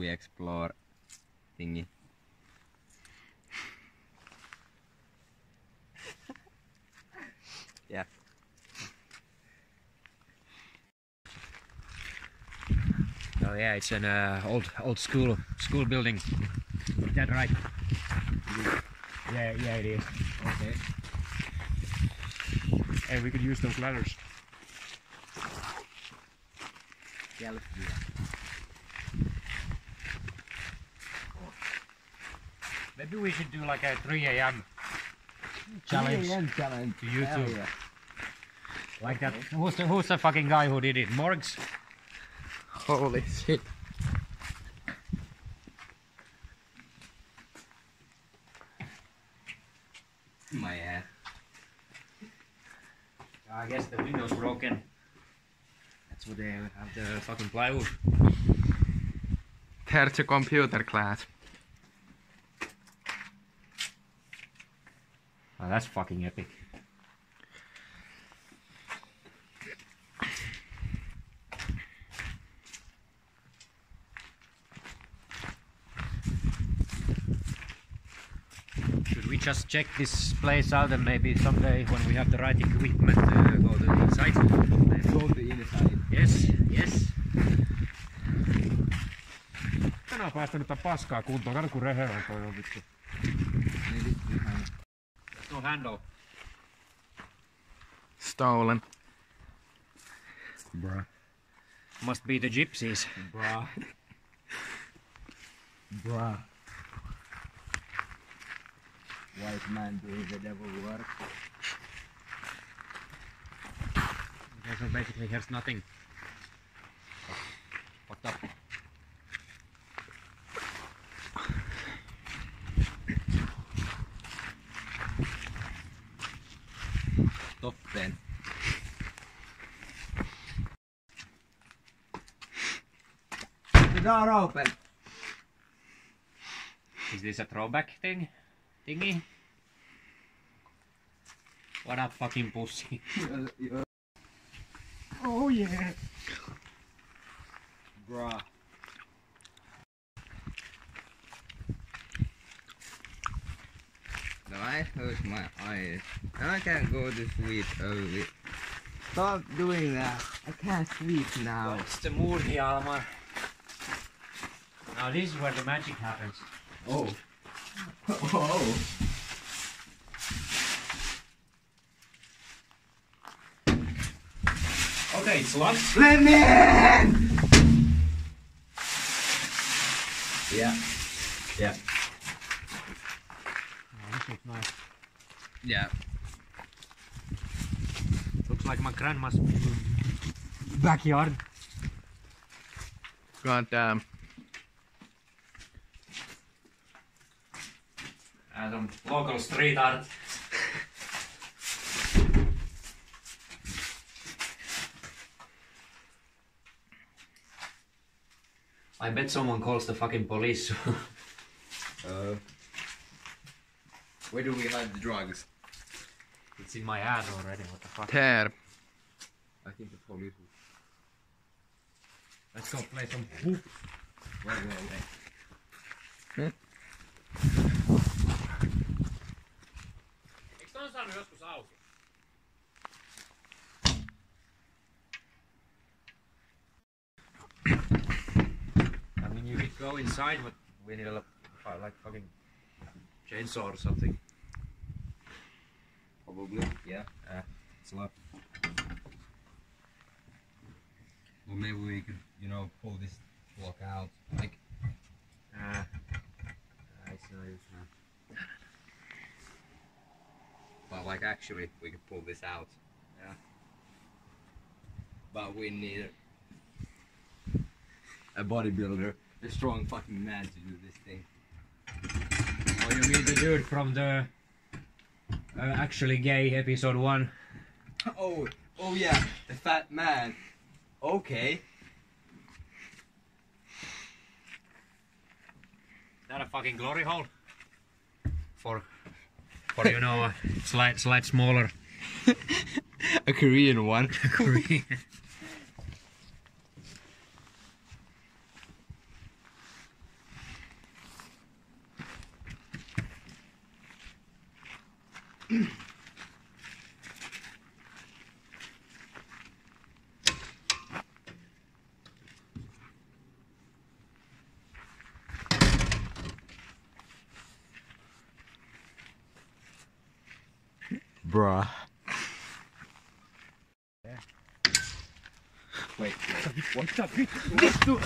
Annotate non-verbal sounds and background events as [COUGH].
we explore thingy. yeah. Oh yeah, it's an uh, old old school school building. Is that right? Yeah, yeah, it is. Okay. Hey, we could use those ladders. Yeah, let's do that. Maybe we should do like a 3 a.m. challenge challenge. to YouTube. Yeah. Like that. Who's the who's the fucking guy who did it? Morgz? Holy shit. My ass. Ah, I guess the window's broken. That's what they have the fucking plywood. There's a computer class. Oh, that's fucking epic. Should we just check this place out and maybe someday when we have the right equipment uh, go to the inside? Let's go to inside. Yes, yes. Tänään päästänyt tää paskaa kuntoon. Kato kun rehe on toi on vittu. Maybe behind. There's no handle. Stolen. Bruh. Must be the gypsies. Bruh. Bruh. White man doing the devil work. Okay, so basically here's nothing. Fucked up. Stop then. The door open. Is this a throwback thing? Thingy? What a fucking pussy? [LAUGHS] Oh yeah. Bruh. I hurt my eyes. I can't go to sleep early. Stop doing that. I can't sleep now. What's the mood here, Hjalmar? Now this is where the magic happens. Oh. [LAUGHS] Oh. Okay, it's locked. Let me in! Yeah. Yeah. This looks nice. Yeah. Looks like my grandma's backyard. God damn. And some local street art. I bet someone calls the fucking police. [LAUGHS] Uh, where do we hide the drugs? it's in my hand already, what the fuck. There. I think the police will. Let's go play some hoop. Wait, wait, wait. Eikö ton saanut joskus auki? I mean, you could go inside, but we need a lo- uh, like fucking chainsaw or something. Probably, yeah. Uh, it's locked. Well, maybe we could, you know, pull this block out. Like, Uh, uh, it's no use now. but like actually, we could pull this out. Yeah. But we need a bodybuilder, a strong fucking man to do this thing. You mean the dude from the uh, actually gay episode one? Oh, oh yeah, the fat man. Okay. Is that a fucking glory hole? For, for you know, a slight, slight smaller [LAUGHS] a Korean one. [LAUGHS] A Korean. [CLEARS THROAT] Bruh. Wait. wait. What's up? What the